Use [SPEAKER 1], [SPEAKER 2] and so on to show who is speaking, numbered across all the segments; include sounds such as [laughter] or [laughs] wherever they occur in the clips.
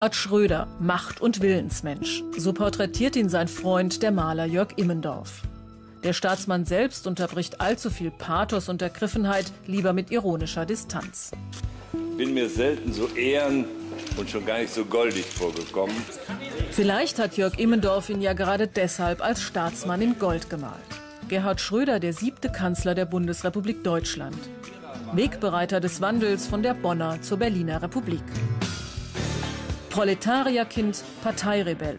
[SPEAKER 1] Gerhard Schröder, Macht- und Willensmensch. So porträtiert ihn sein Freund, der Maler Jörg Immendorf. Der Staatsmann selbst unterbricht allzu viel Pathos und Ergriffenheit, lieber mit ironischer Distanz.
[SPEAKER 2] Bin mir selten so ehren und schon gar nicht so goldig vorgekommen.
[SPEAKER 1] Vielleicht hat Jörg Immendorf ihn ja gerade deshalb als Staatsmann in Gold gemalt. Gerhard Schröder, der siebte Kanzler der Bundesrepublik Deutschland. Wegbereiter des Wandels von der Bonner zur Berliner Republik. Proletarierkind, Parteirebell.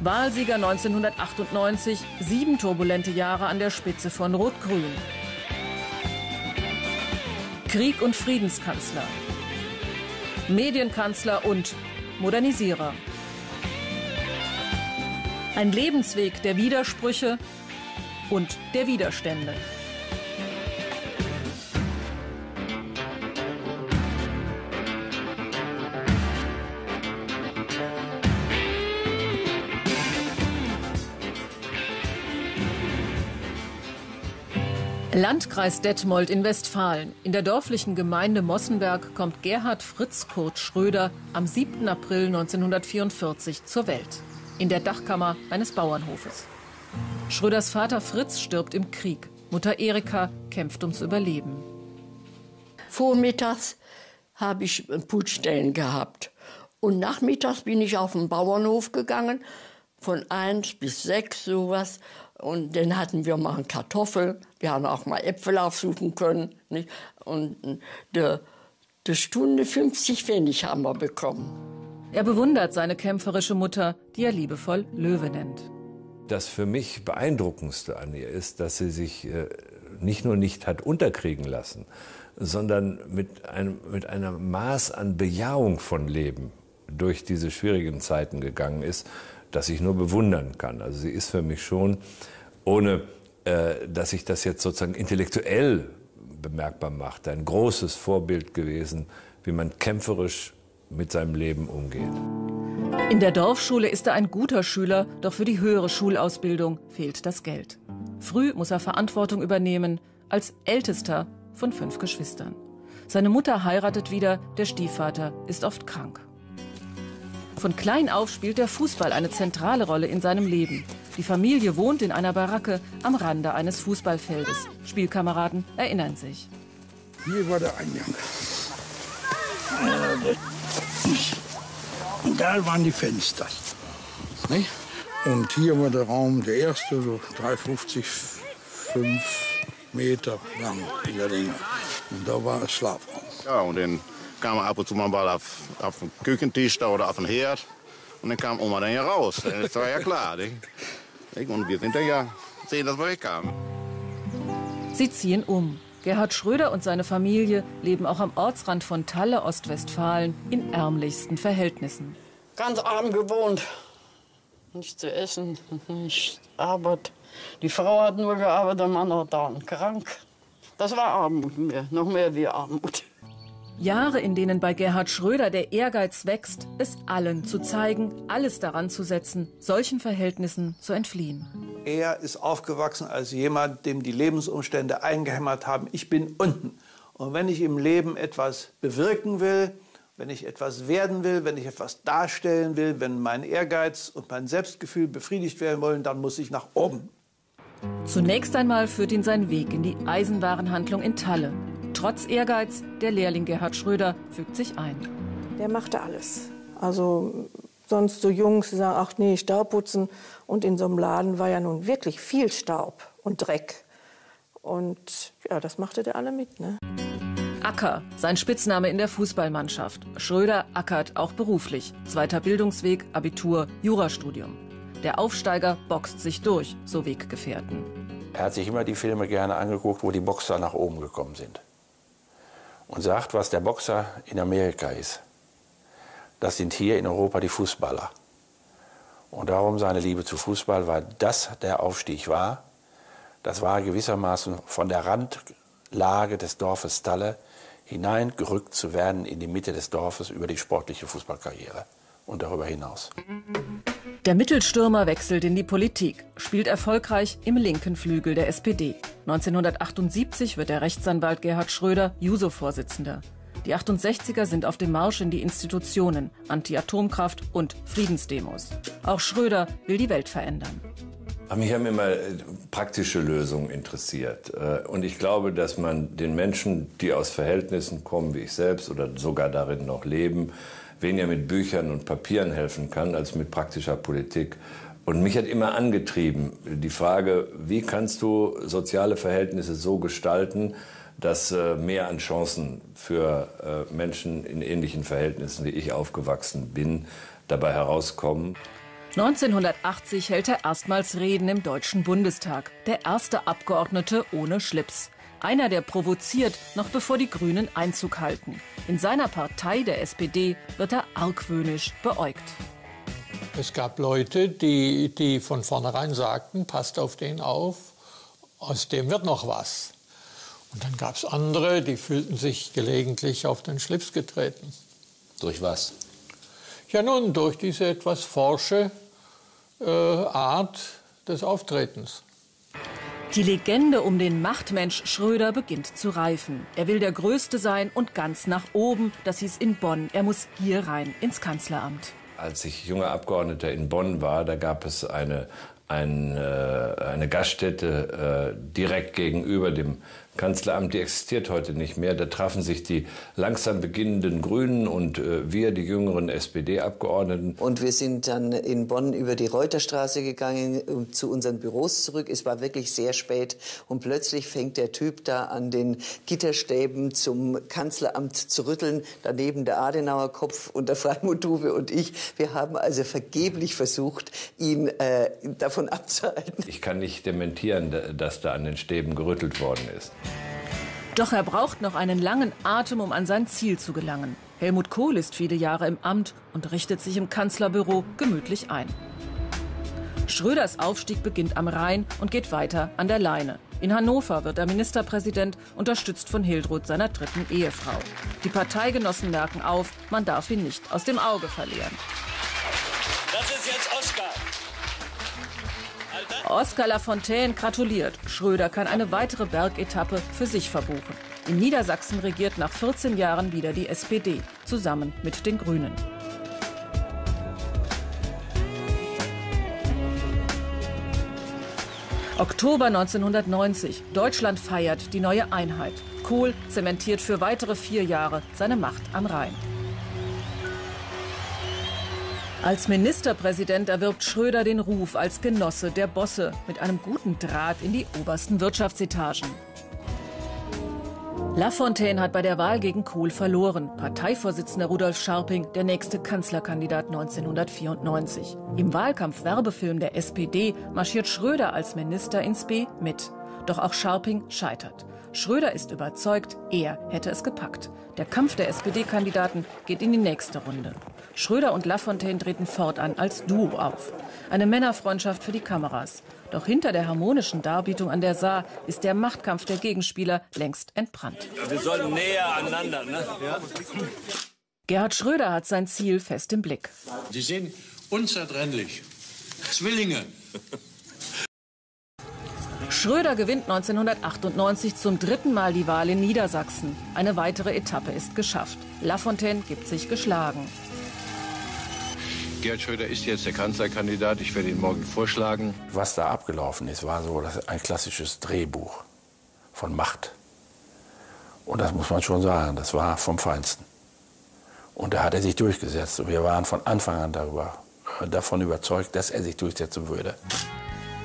[SPEAKER 1] Wahlsieger 1998, sieben turbulente Jahre an der Spitze von Rot-Grün. Krieg- und Friedenskanzler. Medienkanzler und Modernisierer. Ein Lebensweg der Widersprüche und der Widerstände. Landkreis Detmold in Westfalen. In der dorflichen Gemeinde Mossenberg kommt Gerhard Fritz Kurt Schröder am 7. April 1944 zur Welt. In der Dachkammer eines Bauernhofes. Schröders Vater Fritz stirbt im Krieg. Mutter Erika kämpft ums Überleben.
[SPEAKER 3] Vormittags habe ich Putstellen gehabt. Und nachmittags bin ich auf den Bauernhof gegangen, von eins bis sechs sowas. Und dann hatten wir mal Kartoffel, wir haben auch mal Äpfel aufsuchen können. Nicht? Und der, der Stunde 50 Pfennig haben wir bekommen.
[SPEAKER 1] Er bewundert seine kämpferische Mutter, die er liebevoll Löwe nennt.
[SPEAKER 2] Das für mich beeindruckendste an ihr ist, dass sie sich äh, nicht nur nicht hat unterkriegen lassen, sondern mit einem, mit einem Maß an Bejahung von Leben durch diese schwierigen Zeiten gegangen ist, das ich nur bewundern kann. Also sie ist für mich schon, ohne äh, dass sich das jetzt sozusagen intellektuell bemerkbar macht, ein großes Vorbild gewesen, wie man kämpferisch mit seinem Leben umgeht.
[SPEAKER 1] In der Dorfschule ist er ein guter Schüler, doch für die höhere Schulausbildung fehlt das Geld. Früh muss er Verantwortung übernehmen, als ältester von fünf Geschwistern. Seine Mutter heiratet wieder, der Stiefvater ist oft krank. Von klein auf spielt der Fußball eine zentrale Rolle in seinem Leben. Die Familie wohnt in einer Baracke am Rande eines Fußballfeldes. Spielkameraden erinnern sich.
[SPEAKER 4] Hier war der Eingang. Und da waren die Fenster. Und hier war der Raum, der erste, so 3,50, 5 Meter lang in der Länge. Und da war ein Schlafraum.
[SPEAKER 5] Ja, und dann kam ab und zu mal auf, auf den Küchentisch da oder auf den Herd. Und dann kam Oma dann ja raus. Das war ja klar. Nicht? Und wir sind dann ja sehen, dass wir wegkamen.
[SPEAKER 1] Sie ziehen um. Gerhard Schröder und seine Familie leben auch am Ortsrand von Talle, Ostwestfalen, in ärmlichsten Verhältnissen.
[SPEAKER 3] Ganz arm gewohnt. Nicht zu essen, [laughs] nicht Arbeit. Die Frau hat nur gearbeitet, der Mann war da krank. Das war Armut mehr, noch mehr wie Armut.
[SPEAKER 1] Jahre, in denen bei Gerhard Schröder der Ehrgeiz wächst, es allen zu zeigen, alles daran zu setzen, solchen Verhältnissen zu entfliehen.
[SPEAKER 6] Er ist aufgewachsen als jemand, dem die Lebensumstände eingehämmert haben, ich bin unten. Und wenn ich im Leben etwas bewirken will, wenn ich etwas werden will, wenn ich etwas darstellen will, wenn mein Ehrgeiz und mein Selbstgefühl befriedigt werden wollen, dann muss ich nach oben.
[SPEAKER 1] Zunächst einmal führt ihn sein Weg in die Eisenwarenhandlung in Talle. Trotz Ehrgeiz, der Lehrling Gerhard Schröder fügt sich ein.
[SPEAKER 7] Der machte alles. Also sonst so Jungs, die sagen, ach nee, Staub putzen. Und in so einem Laden war ja nun wirklich viel Staub und Dreck. Und ja, das machte der alle mit. Ne?
[SPEAKER 1] Acker, sein Spitzname in der Fußballmannschaft. Schröder ackert auch beruflich. Zweiter Bildungsweg, Abitur, Jurastudium. Der Aufsteiger boxt sich durch, so Weggefährten.
[SPEAKER 8] Er hat sich immer die Filme gerne angeguckt, wo die Boxer nach oben gekommen sind. Und sagt, was der Boxer in Amerika ist. Das sind hier in Europa die Fußballer. Und darum seine Liebe zu Fußball, weil das der Aufstieg war. Das war gewissermaßen von der Randlage des Dorfes Talle hineingerückt zu werden in die Mitte des Dorfes über die sportliche Fußballkarriere und darüber hinaus.
[SPEAKER 1] Der Mittelstürmer wechselt in die Politik, spielt erfolgreich im linken Flügel der SPD. 1978 wird der Rechtsanwalt Gerhard Schröder Juso-Vorsitzender. Die Die 68er sind auf dem Marsch in die Institutionen, Anti-Atomkraft und Friedensdemos. Auch Schröder will die Welt verändern.
[SPEAKER 2] Mich haben immer äh, praktische Lösungen interessiert. Äh, und ich glaube, dass man den Menschen, die aus Verhältnissen kommen wie ich selbst oder sogar darin noch leben, weniger mit Büchern und Papieren helfen kann als mit praktischer Politik. Und mich hat immer angetrieben die Frage, wie kannst du soziale Verhältnisse so gestalten, dass äh, mehr an Chancen für Menschen in ähnlichen Verhältnissen, wie ich aufgewachsen bin, dabei herauskommen.
[SPEAKER 1] 1980 hält er erstmals Reden im Deutschen Bundestag. Der erste Abgeordnete ohne Schlips. Einer, der provoziert, noch bevor die Grünen Einzug halten. In seiner Partei, der SPD, wird er argwöhnisch beäugt.
[SPEAKER 9] Es gab Leute, die, die von vornherein sagten, passt auf den auf, aus dem wird noch was. Und dann gab es andere, die fühlten sich gelegentlich auf den Schlips getreten.
[SPEAKER 8] Durch was?
[SPEAKER 9] Ja nun, durch diese etwas forsche äh, Art des Auftretens.
[SPEAKER 1] Die Legende um den Machtmensch Schröder beginnt zu reifen. Er will der Größte sein und ganz nach oben. Das hieß in Bonn. Er muss hier rein, ins Kanzleramt.
[SPEAKER 2] Als ich junger Abgeordneter in Bonn war, da gab es eine, ein, äh, eine Gaststätte äh, direkt gegenüber dem Kanzleramt, die existiert heute nicht mehr. Da trafen sich die langsam beginnenden Grünen und äh, wir, die jüngeren SPD-Abgeordneten.
[SPEAKER 10] Und wir sind dann in Bonn über die Reuterstraße gegangen, um zu unseren Büros zurück. Es war wirklich sehr spät und plötzlich fängt der Typ da an den Gitterstäben zum Kanzleramt zu rütteln. Daneben der Adenauer Kopf und der Freimut Uwe und ich. Wir haben also vergeblich versucht, ihn äh, davon abzuhalten.
[SPEAKER 2] Ich kann nicht dementieren, dass da an den Stäben gerüttelt worden ist.
[SPEAKER 1] Doch er braucht noch einen langen Atem, um an sein Ziel zu gelangen. Helmut Kohl ist viele Jahre im Amt und richtet sich im Kanzlerbüro gemütlich ein. Schröders Aufstieg beginnt am Rhein und geht weiter an der Leine. In Hannover wird er Ministerpräsident, unterstützt von Hildroth, seiner dritten Ehefrau. Die Parteigenossen merken auf, man darf ihn nicht aus dem Auge verlieren. Oskar Lafontaine gratuliert. Schröder kann eine weitere Bergetappe für sich verbuchen. In Niedersachsen regiert nach 14 Jahren wieder die SPD, zusammen mit den Grünen. Oktober 1990. Deutschland feiert die neue Einheit. Kohl zementiert für weitere vier Jahre seine Macht am Rhein. Als Ministerpräsident erwirbt Schröder den Ruf als Genosse der Bosse mit einem guten Draht in die obersten Wirtschaftsetagen. Lafontaine hat bei der Wahl gegen Kohl verloren. Parteivorsitzender Rudolf Scharping, der nächste Kanzlerkandidat 1994. Im Wahlkampf-Werbefilm der SPD marschiert Schröder als Minister ins B mit. Doch auch Scharping scheitert. Schröder ist überzeugt, er hätte es gepackt. Der Kampf der SPD-Kandidaten geht in die nächste Runde. Schröder und Lafontaine treten fortan als Duo auf. Eine Männerfreundschaft für die Kameras. Doch hinter der harmonischen Darbietung an der Saar ist der Machtkampf der Gegenspieler längst entbrannt.
[SPEAKER 11] Ja, wir sollten näher aneinander. Ne? Ja?
[SPEAKER 1] Gerhard Schröder hat sein Ziel fest im Blick.
[SPEAKER 9] Sie sind unzertrennlich. Zwillinge.
[SPEAKER 1] Schröder gewinnt 1998 zum dritten Mal die Wahl in Niedersachsen. Eine weitere Etappe ist geschafft. Lafontaine gibt sich geschlagen.
[SPEAKER 8] Gerhard Schröder ist jetzt der Kanzlerkandidat. Ich werde ihn morgen vorschlagen.
[SPEAKER 12] Was da abgelaufen ist, war so ein klassisches Drehbuch von Macht. Und das muss man schon sagen, das war vom Feinsten. Und da hat er sich durchgesetzt. Und wir waren von Anfang an darüber, äh, davon überzeugt, dass er sich durchsetzen würde.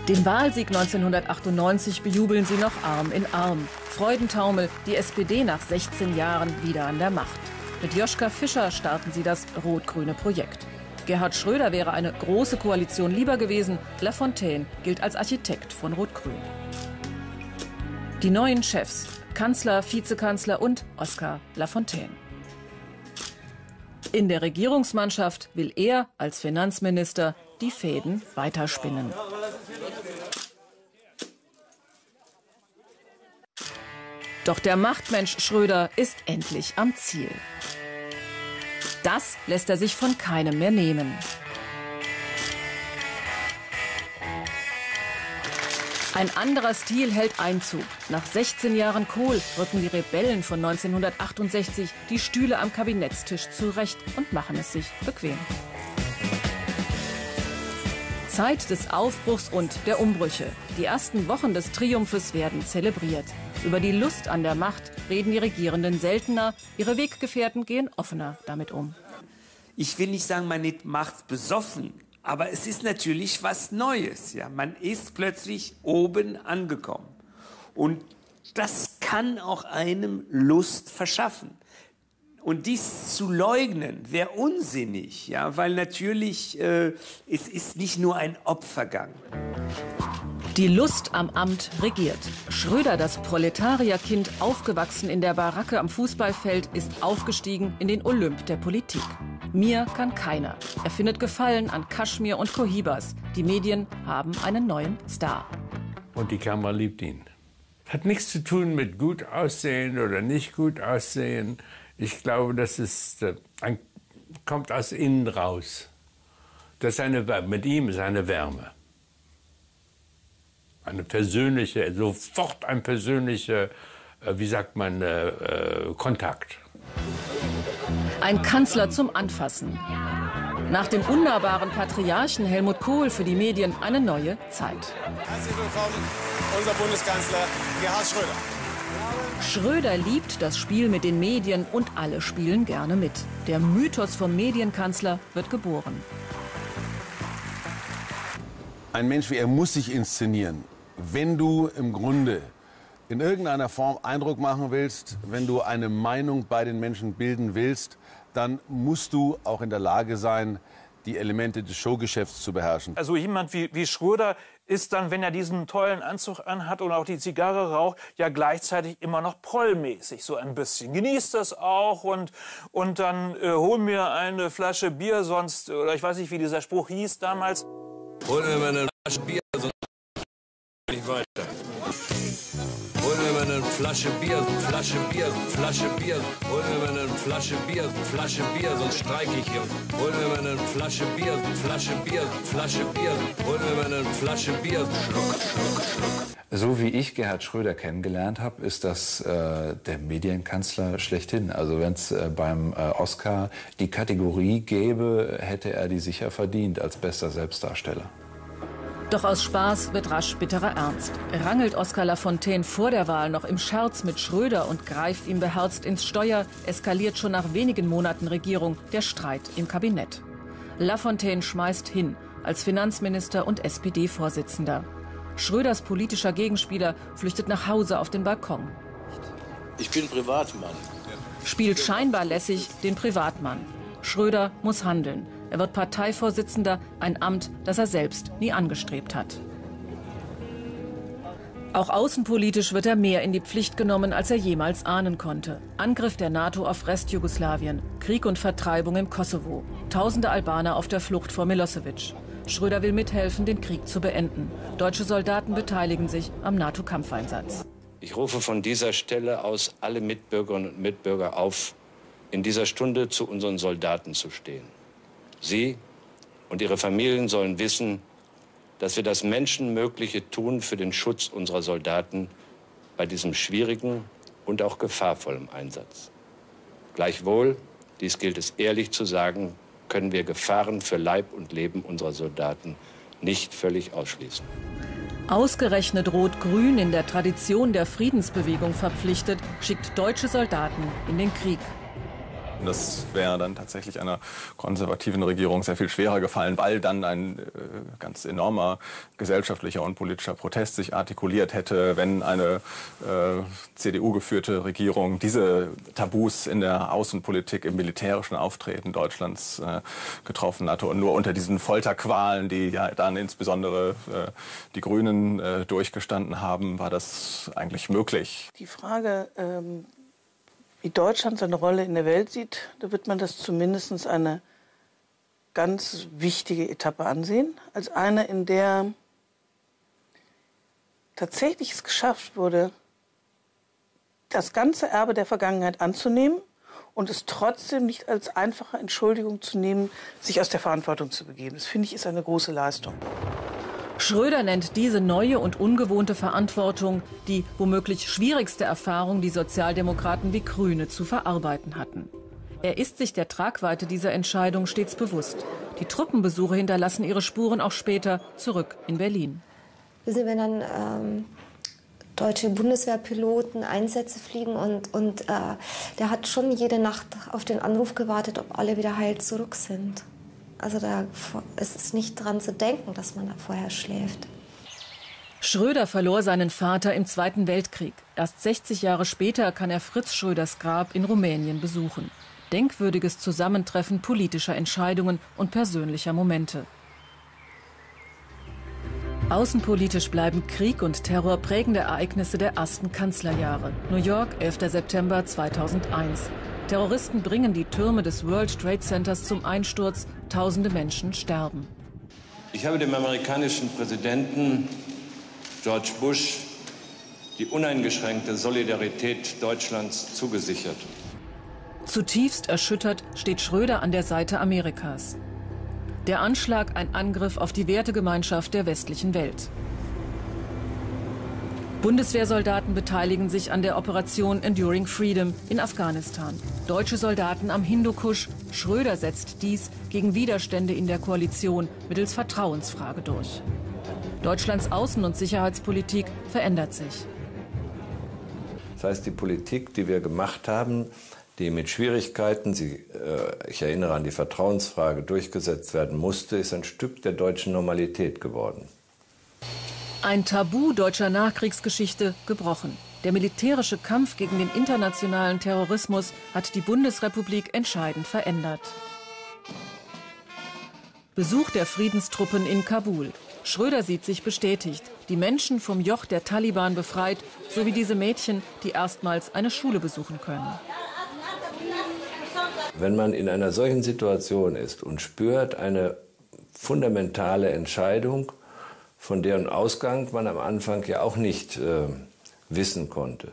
[SPEAKER 1] Den Wahlsieg 1998 bejubeln sie noch Arm in Arm. Freudentaumel, die SPD nach 16 Jahren wieder an der Macht. Mit Joschka Fischer starten sie das rot-grüne Projekt. Gerhard Schröder wäre eine große Koalition lieber gewesen. Lafontaine gilt als Architekt von Rot-Grün. Die neuen Chefs, Kanzler, Vizekanzler und Oskar Lafontaine. In der Regierungsmannschaft will er als Finanzminister die Fäden weiterspinnen. Doch der Machtmensch Schröder ist endlich am Ziel. Das lässt er sich von keinem mehr nehmen. Ein anderer Stil hält Einzug. Nach 16 Jahren Kohl rücken die Rebellen von 1968 die Stühle am Kabinettstisch zurecht und machen es sich bequem. Zeit des Aufbruchs und der Umbrüche. Die ersten Wochen des Triumphes werden zelebriert. Über die Lust an der Macht reden die Regierenden seltener, ihre Weggefährten gehen offener damit um.
[SPEAKER 13] Ich will nicht sagen, man macht besoffen, aber es ist natürlich was Neues. Ja? Man ist plötzlich oben angekommen. Und das kann auch einem Lust verschaffen. Und dies zu leugnen, wäre unsinnig, ja, weil natürlich äh, es ist nicht nur ein Opfergang.
[SPEAKER 1] Die Lust am Amt regiert. Schröder, das Proletarierkind, aufgewachsen in der Baracke am Fußballfeld, ist aufgestiegen in den Olymp der Politik. Mir kann keiner. Er findet Gefallen an Kaschmir und Kohibas. Die Medien haben einen neuen Star.
[SPEAKER 14] Und die Kamera liebt ihn. Hat nichts zu tun mit gut aussehen oder nicht gut aussehen. Ich glaube, das ist, äh, ein, kommt aus innen raus. Das ist eine, mit ihm ist eine Wärme. Eine persönliche, sofort ein persönlicher, äh, wie sagt man, äh, Kontakt.
[SPEAKER 1] Ein Kanzler zum Anfassen. Nach dem unnahbaren Patriarchen Helmut Kohl für die Medien eine neue Zeit.
[SPEAKER 15] Herzlich willkommen, unser Bundeskanzler Gerhard Schröder.
[SPEAKER 1] Schröder liebt das Spiel mit den Medien und alle spielen gerne mit. Der Mythos vom Medienkanzler wird geboren.
[SPEAKER 16] Ein Mensch wie er muss sich inszenieren. Wenn du im Grunde in irgendeiner Form Eindruck machen willst, wenn du eine Meinung bei den Menschen bilden willst, dann musst du auch in der Lage sein, die Elemente des Showgeschäfts zu beherrschen.
[SPEAKER 17] Also jemand wie, wie Schröder ist dann, wenn er diesen tollen Anzug anhat und auch die Zigarre raucht, ja gleichzeitig immer noch prollmäßig so ein bisschen. Genießt das auch und, und dann äh, hol mir eine Flasche Bier, sonst, oder ich weiß nicht, wie dieser Spruch hieß damals.
[SPEAKER 18] Hol mir eine Flasche Bier, sonst Flasche Bier, Flasche Bier, Flasche Bier. Hol mir eine Flasche Bier, Flasche Bier, sonst streike ich hier. Hol mir eine Flasche Bier, Flasche Bier, Flasche Bier. Hol mir eine Flasche Bier. Schluck, schluck, schluck.
[SPEAKER 19] So wie ich Gerhard Schröder kennengelernt habe, ist das äh, der Medienkanzler schlechthin. Also wenn es äh, beim äh, Oscar die Kategorie gäbe, hätte er die sicher verdient als bester Selbstdarsteller.
[SPEAKER 1] Doch aus Spaß wird rasch bitterer Ernst. Rangelt Oskar Lafontaine vor der Wahl noch im Scherz mit Schröder und greift ihm beherzt ins Steuer, eskaliert schon nach wenigen Monaten Regierung der Streit im Kabinett. Lafontaine schmeißt hin als Finanzminister und SPD-Vorsitzender. Schröders politischer Gegenspieler flüchtet nach Hause auf den Balkon.
[SPEAKER 18] Ich bin Privatmann.
[SPEAKER 1] Spielt scheinbar lässig den Privatmann. Schröder muss handeln. Er wird Parteivorsitzender, ein Amt, das er selbst nie angestrebt hat. Auch außenpolitisch wird er mehr in die Pflicht genommen, als er jemals ahnen konnte. Angriff der NATO auf Restjugoslawien, Krieg und Vertreibung im Kosovo, tausende Albaner auf der Flucht vor Milosevic. Schröder will mithelfen, den Krieg zu beenden. Deutsche Soldaten beteiligen sich am NATO-Kampfeinsatz.
[SPEAKER 2] Ich rufe von dieser Stelle aus alle Mitbürgerinnen und Mitbürger auf, in dieser Stunde zu unseren Soldaten zu stehen. Sie und ihre Familien sollen wissen, dass wir das Menschenmögliche tun für den Schutz unserer Soldaten bei diesem schwierigen und auch gefahrvollen Einsatz. Gleichwohl, dies gilt es ehrlich zu sagen, können wir Gefahren für Leib und Leben unserer Soldaten nicht völlig ausschließen.
[SPEAKER 1] Ausgerechnet Rot-Grün in der Tradition der Friedensbewegung verpflichtet, schickt deutsche Soldaten in den Krieg.
[SPEAKER 20] Das wäre dann tatsächlich einer konservativen Regierung sehr viel schwerer gefallen, weil dann ein äh, ganz enormer gesellschaftlicher und politischer Protest sich artikuliert hätte, wenn eine äh, CDU-geführte Regierung diese Tabus in der Außenpolitik, im militärischen Auftreten Deutschlands äh, getroffen hatte. Und nur unter diesen Folterqualen, die ja dann insbesondere äh, die Grünen äh, durchgestanden haben, war das eigentlich möglich.
[SPEAKER 21] Die Frage, ähm wie Deutschland seine Rolle in der Welt sieht, da wird man das zumindest eine ganz wichtige Etappe ansehen, als eine, in der tatsächlich es geschafft wurde, das ganze Erbe der Vergangenheit anzunehmen und es trotzdem nicht als einfache Entschuldigung zu nehmen, sich aus der Verantwortung zu begeben. Das finde ich ist eine große Leistung.
[SPEAKER 1] Schröder nennt diese neue und ungewohnte Verantwortung die womöglich schwierigste Erfahrung, die Sozialdemokraten wie Grüne zu verarbeiten hatten. Er ist sich der Tragweite dieser Entscheidung stets bewusst. Die Truppenbesuche hinterlassen ihre Spuren auch später zurück in Berlin.
[SPEAKER 22] Wissen wenn dann ähm, deutsche Bundeswehrpiloten Einsätze fliegen und, und äh, der hat schon jede Nacht auf den Anruf gewartet, ob alle wieder heil zurück sind. Also da es ist nicht dran zu denken, dass man da vorher schläft.
[SPEAKER 1] Schröder verlor seinen Vater im Zweiten Weltkrieg. Erst 60 Jahre später kann er Fritz Schröders Grab in Rumänien besuchen. Denkwürdiges Zusammentreffen politischer Entscheidungen und persönlicher Momente. Außenpolitisch bleiben Krieg und Terror prägende Ereignisse der ersten Kanzlerjahre. New York, 11. September 2001. Terroristen bringen die Türme des World Trade Centers zum Einsturz. Tausende Menschen sterben.
[SPEAKER 23] Ich habe dem amerikanischen Präsidenten George Bush die uneingeschränkte Solidarität Deutschlands zugesichert.
[SPEAKER 1] Zutiefst erschüttert steht Schröder an der Seite Amerikas. Der Anschlag ein Angriff auf die Wertegemeinschaft der westlichen Welt. Bundeswehrsoldaten beteiligen sich an der Operation Enduring Freedom in Afghanistan. Deutsche Soldaten am Hindukusch. Schröder setzt dies gegen Widerstände in der Koalition mittels Vertrauensfrage durch. Deutschlands Außen- und Sicherheitspolitik verändert sich.
[SPEAKER 2] Das heißt, die Politik, die wir gemacht haben, die mit Schwierigkeiten, sie, äh, ich erinnere an die Vertrauensfrage, durchgesetzt werden musste, ist ein Stück der deutschen Normalität geworden.
[SPEAKER 1] Ein Tabu deutscher Nachkriegsgeschichte gebrochen. Der militärische Kampf gegen den internationalen Terrorismus hat die Bundesrepublik entscheidend verändert. Besuch der Friedenstruppen in Kabul. Schröder sieht sich bestätigt. Die Menschen vom Joch der Taliban befreit, sowie diese Mädchen, die erstmals eine Schule besuchen können.
[SPEAKER 2] Wenn man in einer solchen Situation ist und spürt eine fundamentale Entscheidung, von deren Ausgang man am Anfang ja auch nicht äh, wissen konnte,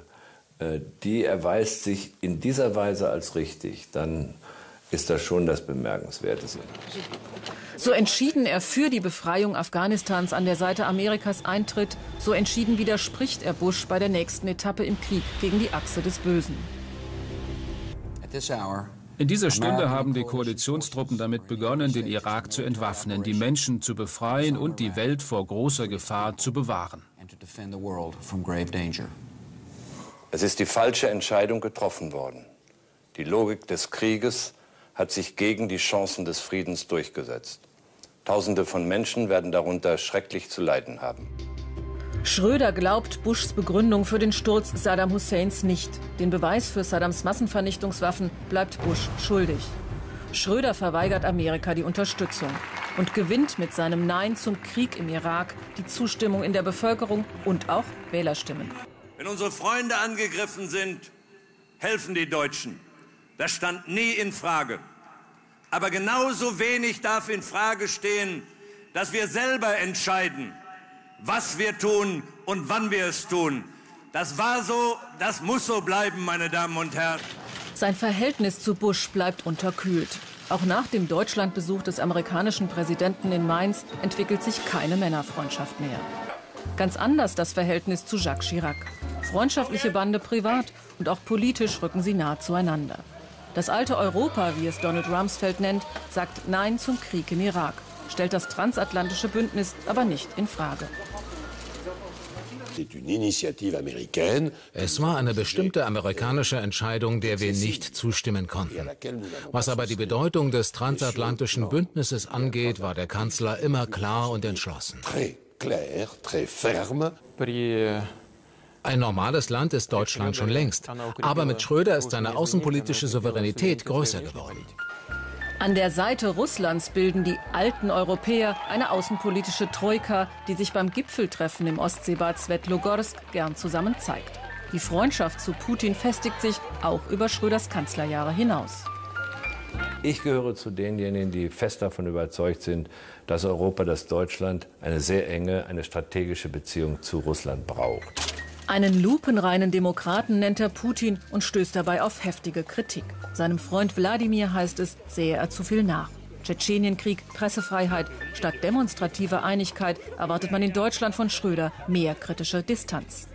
[SPEAKER 2] äh, die erweist sich in dieser Weise als richtig, dann ist das schon das Bemerkenswerte.
[SPEAKER 1] So entschieden er für die Befreiung Afghanistans an der Seite Amerikas eintritt, so entschieden widerspricht er Bush bei der nächsten Etappe im Krieg gegen die Achse des Bösen.
[SPEAKER 24] At this hour, in dieser Stunde haben die Koalitionstruppen damit begonnen, den Irak zu entwaffnen, die Menschen zu befreien und die Welt vor großer Gefahr zu bewahren.
[SPEAKER 23] Es ist die falsche Entscheidung getroffen worden. Die Logik des Krieges hat sich gegen die Chancen des Friedens durchgesetzt. Tausende von Menschen werden darunter schrecklich zu leiden haben.
[SPEAKER 1] Schröder glaubt Bushs Begründung für den Sturz Saddam Husseins nicht. Den Beweis für Saddams Massenvernichtungswaffen bleibt Bush schuldig. Schröder verweigert Amerika die Unterstützung und gewinnt mit seinem Nein zum Krieg im Irak die Zustimmung in der Bevölkerung und auch Wählerstimmen.
[SPEAKER 18] Wenn unsere Freunde angegriffen sind, helfen die Deutschen. Das stand nie in Frage. Aber genauso wenig darf in Frage stehen, dass wir selber entscheiden, was wir tun und wann wir es tun. Das war so, das muss so bleiben, meine Damen und Herren.
[SPEAKER 1] Sein Verhältnis zu Bush bleibt unterkühlt. Auch nach dem Deutschlandbesuch des amerikanischen Präsidenten in Mainz entwickelt sich keine Männerfreundschaft mehr. Ganz anders das Verhältnis zu Jacques Chirac. Freundschaftliche Bande privat und auch politisch rücken sie nah zueinander. Das alte Europa, wie es Donald Rumsfeld nennt, sagt Nein zum Krieg im Irak, stellt das transatlantische Bündnis aber nicht in Frage.
[SPEAKER 25] Es war eine bestimmte amerikanische Entscheidung, der wir nicht zustimmen konnten. Was aber die Bedeutung des transatlantischen Bündnisses angeht, war der Kanzler immer klar und entschlossen. Ein normales Land ist Deutschland schon längst. Aber mit Schröder ist seine außenpolitische Souveränität größer geworden.
[SPEAKER 1] An der Seite Russlands bilden die alten Europäer eine außenpolitische Troika, die sich beim Gipfeltreffen im Ostseebad Svetlogorsk gern zusammen zeigt. Die Freundschaft zu Putin festigt sich auch über Schröders Kanzlerjahre hinaus.
[SPEAKER 2] Ich gehöre zu denjenigen, die fest davon überzeugt sind, dass Europa, dass Deutschland eine sehr enge, eine strategische Beziehung zu Russland braucht.
[SPEAKER 1] Einen lupenreinen Demokraten nennt er Putin und stößt dabei auf heftige Kritik. Seinem Freund Wladimir heißt es, sehe er zu viel nach. Tschetschenienkrieg, Pressefreiheit. Statt demonstrativer Einigkeit erwartet man in Deutschland von Schröder mehr kritische Distanz.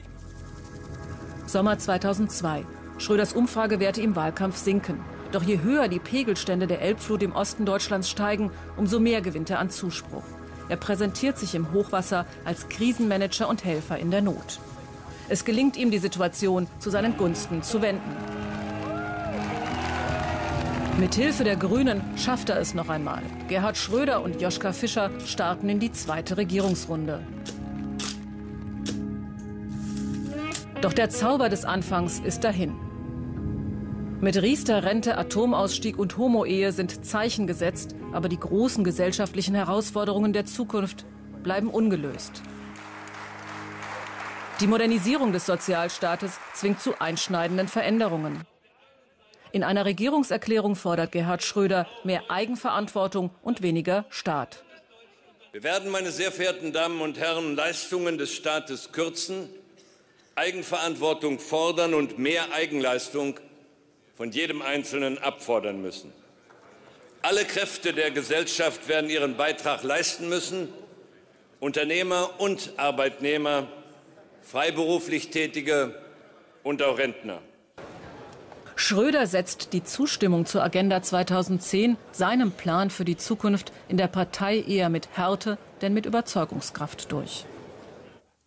[SPEAKER 1] Sommer 2002. Schröders Umfragewerte im Wahlkampf sinken. Doch je höher die Pegelstände der Elbflut im Osten Deutschlands steigen, umso mehr gewinnt er an Zuspruch. Er präsentiert sich im Hochwasser als Krisenmanager und Helfer in der Not. Es gelingt ihm, die Situation zu seinen Gunsten zu wenden. Mithilfe der Grünen schafft er es noch einmal. Gerhard Schröder und Joschka Fischer starten in die zweite Regierungsrunde. Doch der Zauber des Anfangs ist dahin. Mit Riester-Rente, Atomausstieg und Homo-Ehe sind Zeichen gesetzt, aber die großen gesellschaftlichen Herausforderungen der Zukunft bleiben ungelöst. Die Modernisierung des Sozialstaates zwingt zu einschneidenden Veränderungen. In einer Regierungserklärung fordert Gerhard Schröder mehr Eigenverantwortung und weniger Staat.
[SPEAKER 18] Wir werden, meine sehr verehrten Damen und Herren, Leistungen des Staates kürzen, Eigenverantwortung fordern und mehr Eigenleistung von jedem Einzelnen abfordern müssen. Alle Kräfte der Gesellschaft werden ihren Beitrag leisten müssen, Unternehmer und Arbeitnehmer, freiberuflich Tätige und auch Rentner.
[SPEAKER 1] Schröder setzt die Zustimmung zur Agenda 2010, seinem Plan für die Zukunft, in der Partei eher mit Härte, denn mit Überzeugungskraft durch.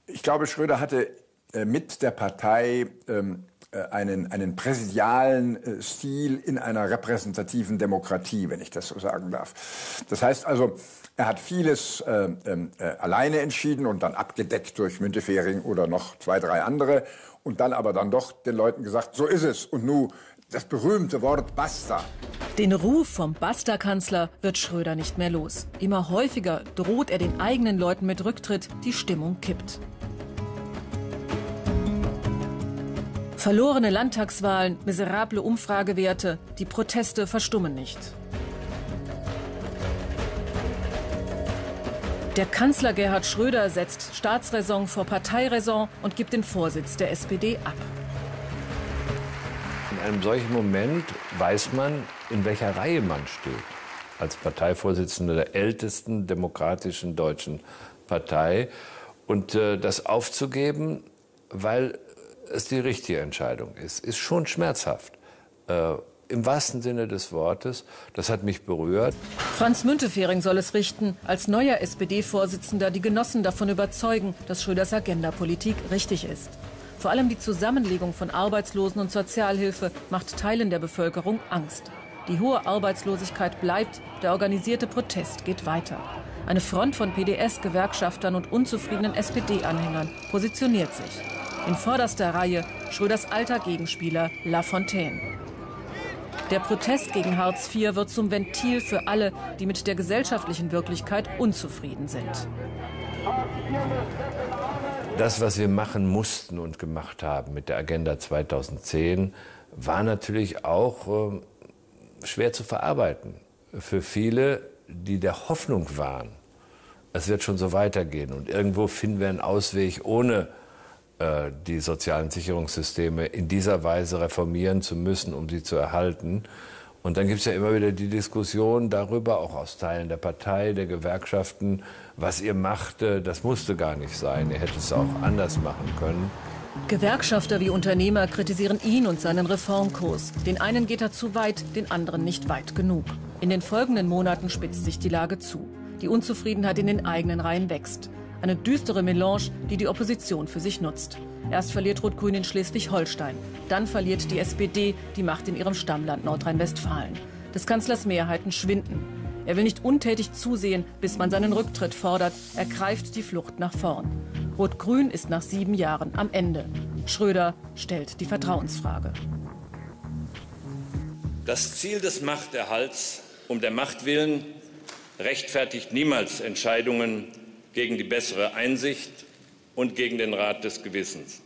[SPEAKER 26] Ich glaube, Schröder hatte äh, mit der Partei ähm, äh, einen, einen präsidialen äh, Stil in einer repräsentativen Demokratie, wenn ich das so sagen darf. Das heißt also, er hat vieles äh, äh, alleine entschieden und dann abgedeckt durch Müntefering oder noch zwei, drei andere und dann aber dann doch den Leuten gesagt, so ist es und nun das berühmte Wort Basta.
[SPEAKER 1] Den Ruf vom Basta-Kanzler wird Schröder nicht mehr los. Immer häufiger droht er den eigenen Leuten mit Rücktritt, die Stimmung kippt. Verlorene Landtagswahlen, miserable Umfragewerte, die Proteste verstummen nicht. Der Kanzler Gerhard Schröder setzt Staatsräson vor Parteiräson und gibt den Vorsitz der SPD ab.
[SPEAKER 2] In einem solchen Moment weiß man, in welcher Reihe man steht. Als Parteivorsitzender der ältesten demokratischen deutschen Partei. Und äh, das aufzugeben, weil es die richtige Entscheidung ist, ist schon schmerzhaft. Äh, im wahrsten Sinne des Wortes. Das hat mich berührt.
[SPEAKER 1] Franz Müntefering soll es richten, als neuer SPD-Vorsitzender die Genossen davon überzeugen, dass Schröders Agendapolitik richtig ist. Vor allem die Zusammenlegung von Arbeitslosen und Sozialhilfe macht Teilen der Bevölkerung Angst. Die hohe Arbeitslosigkeit bleibt, der organisierte Protest geht weiter. Eine Front von PDS-Gewerkschaftern und unzufriedenen SPD-Anhängern positioniert sich. In vorderster Reihe Schröders alter Gegenspieler La Fontaine. Der Protest gegen Hartz IV wird zum Ventil für alle, die mit der gesellschaftlichen Wirklichkeit unzufrieden sind.
[SPEAKER 2] Das, was wir machen mussten und gemacht haben mit der Agenda 2010, war natürlich auch äh, schwer zu verarbeiten. Für viele, die der Hoffnung waren, es wird schon so weitergehen und irgendwo finden wir einen Ausweg, ohne die sozialen Sicherungssysteme in dieser Weise reformieren zu müssen, um sie zu erhalten. Und dann gibt es ja immer wieder die Diskussion darüber, auch aus Teilen der Partei, der Gewerkschaften, was ihr machte, das musste gar nicht sein. Ihr hättet es auch anders machen können.
[SPEAKER 1] Gewerkschafter wie Unternehmer kritisieren ihn und seinen Reformkurs. Den einen geht er zu weit, den anderen nicht weit genug. In den folgenden Monaten spitzt sich die Lage zu. Die Unzufriedenheit in den eigenen Reihen wächst. Eine düstere Melange, die die Opposition für sich nutzt. Erst verliert Rot-Grün in Schleswig-Holstein. Dann verliert die SPD die Macht in ihrem Stammland Nordrhein-Westfalen. Des Kanzlers Mehrheiten schwinden. Er will nicht untätig zusehen, bis man seinen Rücktritt fordert. Er greift die Flucht nach vorn. Rot-Grün ist nach sieben Jahren am Ende. Schröder stellt die Vertrauensfrage.
[SPEAKER 18] Das Ziel des Machterhalts um der Macht willen rechtfertigt niemals Entscheidungen gegen die bessere Einsicht und gegen den Rat des Gewissens.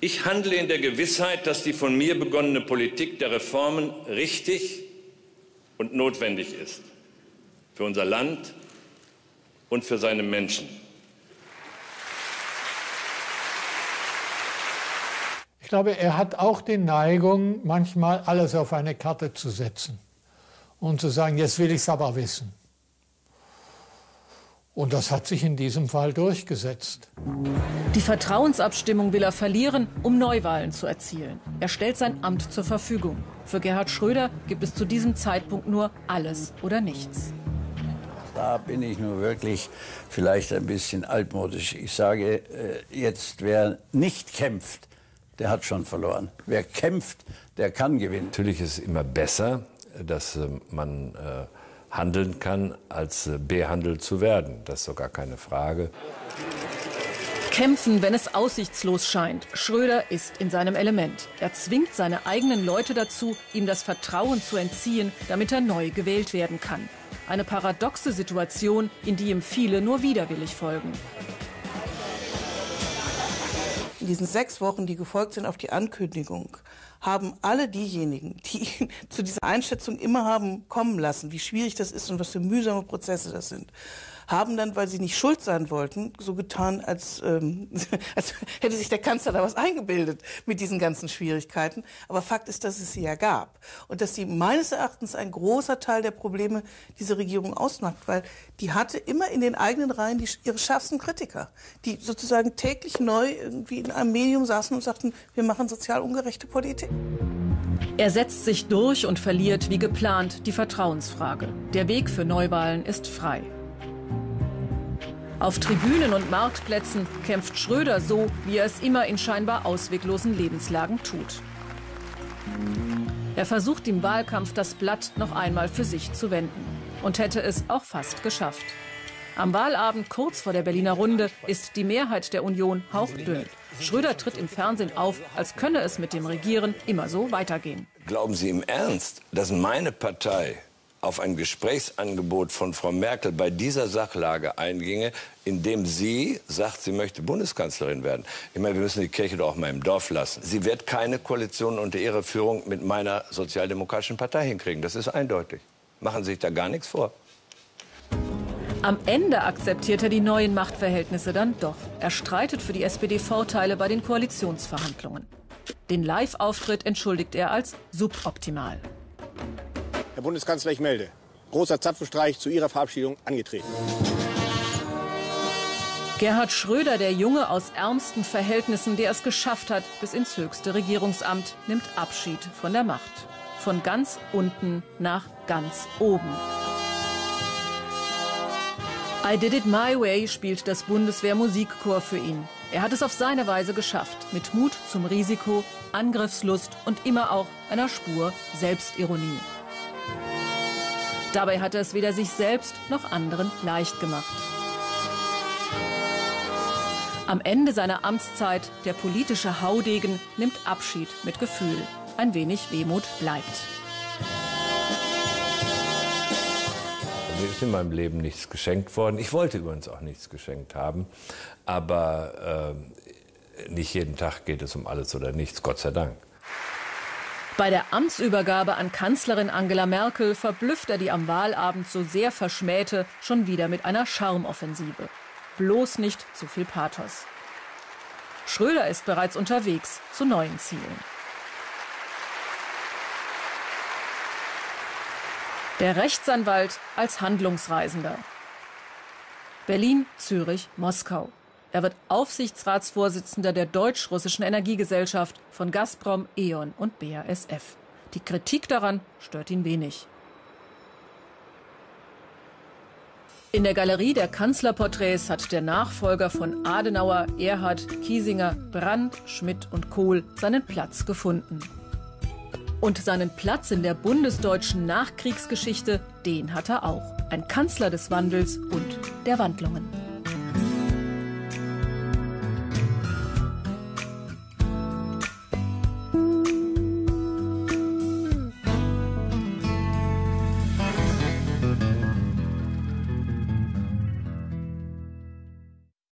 [SPEAKER 18] Ich handle in der Gewissheit, dass die von mir begonnene Politik der Reformen richtig und notwendig ist für unser Land und für seine Menschen.
[SPEAKER 9] Ich glaube, er hat auch die Neigung, manchmal alles auf eine Karte zu setzen. und zu sagen, jetzt will ich es aber wissen. Und das hat sich in diesem Fall durchgesetzt.
[SPEAKER 1] Die Vertrauensabstimmung will er verlieren, um Neuwahlen zu erzielen. Er stellt sein Amt zur Verfügung. Für Gerhard Schröder gibt es zu diesem Zeitpunkt nur alles oder nichts.
[SPEAKER 27] Da bin ich nur wirklich vielleicht ein bisschen altmodisch. Ich sage äh, jetzt, wer nicht kämpft, der hat schon verloren. Wer kämpft, der kann gewinnen.
[SPEAKER 2] Natürlich ist es immer besser, dass äh, man äh, handeln kann, als äh, behandelt zu werden. Das ist sogar keine Frage.
[SPEAKER 1] Kämpfen, wenn es aussichtslos scheint. Schröder ist in seinem Element. Er zwingt seine eigenen Leute dazu, ihm das Vertrauen zu entziehen, damit er neu gewählt werden kann. Eine paradoxe Situation, in die ihm viele nur widerwillig folgen.
[SPEAKER 21] In diesen sechs Wochen, die gefolgt sind auf die Ankündigung, haben alle diejenigen, die zu dieser Einschätzung immer haben kommen lassen, wie schwierig das ist und was für mühsame Prozesse das sind, haben dann, weil sie nicht schuld sein wollten, so getan, als, ähm, [laughs] als hätte sich der Kanzler da was eingebildet mit diesen ganzen Schwierigkeiten. Aber Fakt ist, dass es sie ja gab. Und dass sie meines Erachtens ein großer Teil der Probleme dieser Regierung ausmacht, weil die hatte immer in den eigenen Reihen die, ihre schärfsten Kritiker, die sozusagen täglich neu irgendwie in einem Medium saßen und sagten, wir machen sozial ungerechte Politik.
[SPEAKER 1] Er setzt sich durch und verliert wie geplant die Vertrauensfrage. Der Weg für Neuwahlen ist frei. Auf Tribünen und Marktplätzen kämpft Schröder so, wie er es immer in scheinbar ausweglosen Lebenslagen tut. Er versucht im Wahlkampf das Blatt noch einmal für sich zu wenden und hätte es auch fast geschafft. Am Wahlabend kurz vor der Berliner Runde ist die Mehrheit der Union hauchdünn. Schröder tritt im Fernsehen auf, als könne es mit dem Regieren immer so weitergehen.
[SPEAKER 18] Glauben Sie im Ernst, dass meine Partei auf ein Gesprächsangebot von Frau Merkel bei dieser Sachlage einginge, indem sie sagt, sie möchte Bundeskanzlerin werden. Ich meine, wir müssen die Kirche doch auch mal im Dorf lassen. Sie wird keine Koalition unter ihrer Führung mit meiner sozialdemokratischen Partei hinkriegen. Das ist eindeutig. Machen Sie sich da gar nichts vor.
[SPEAKER 1] Am Ende akzeptiert er die neuen Machtverhältnisse dann doch. Er streitet für die SPD Vorteile bei den Koalitionsverhandlungen. Den Live-Auftritt entschuldigt er als suboptimal.
[SPEAKER 28] Herr Bundeskanzler, ich melde. Großer Zapfenstreich zu Ihrer Verabschiedung angetreten.
[SPEAKER 1] Gerhard Schröder, der Junge aus ärmsten Verhältnissen, der es geschafft hat bis ins höchste Regierungsamt, nimmt Abschied von der Macht. Von ganz unten nach ganz oben. I Did It My Way spielt das Bundeswehr Musikchor für ihn. Er hat es auf seine Weise geschafft, mit Mut zum Risiko, Angriffslust und immer auch einer Spur Selbstironie. Dabei hat er es weder sich selbst noch anderen leicht gemacht. Am Ende seiner Amtszeit, der politische Haudegen nimmt Abschied mit Gefühl. Ein wenig Wehmut bleibt.
[SPEAKER 2] Mir ist in meinem Leben nichts geschenkt worden. Ich wollte übrigens auch nichts geschenkt haben. Aber äh, nicht jeden Tag geht es um alles oder nichts, Gott sei Dank.
[SPEAKER 1] Bei der Amtsübergabe an Kanzlerin Angela Merkel verblüfft er die am Wahlabend so sehr verschmähte schon wieder mit einer Charmoffensive. Bloß nicht zu viel Pathos. Schröder ist bereits unterwegs zu neuen Zielen. Der Rechtsanwalt als Handlungsreisender. Berlin, Zürich, Moskau. Er wird Aufsichtsratsvorsitzender der deutsch-russischen Energiegesellschaft von Gazprom, E.ON und BASF. Die Kritik daran stört ihn wenig. In der Galerie der Kanzlerporträts hat der Nachfolger von Adenauer, Erhard, Kiesinger, Brandt, Schmidt und Kohl seinen Platz gefunden. Und seinen Platz in der bundesdeutschen Nachkriegsgeschichte, den hat er auch. Ein Kanzler des Wandels und der Wandlungen.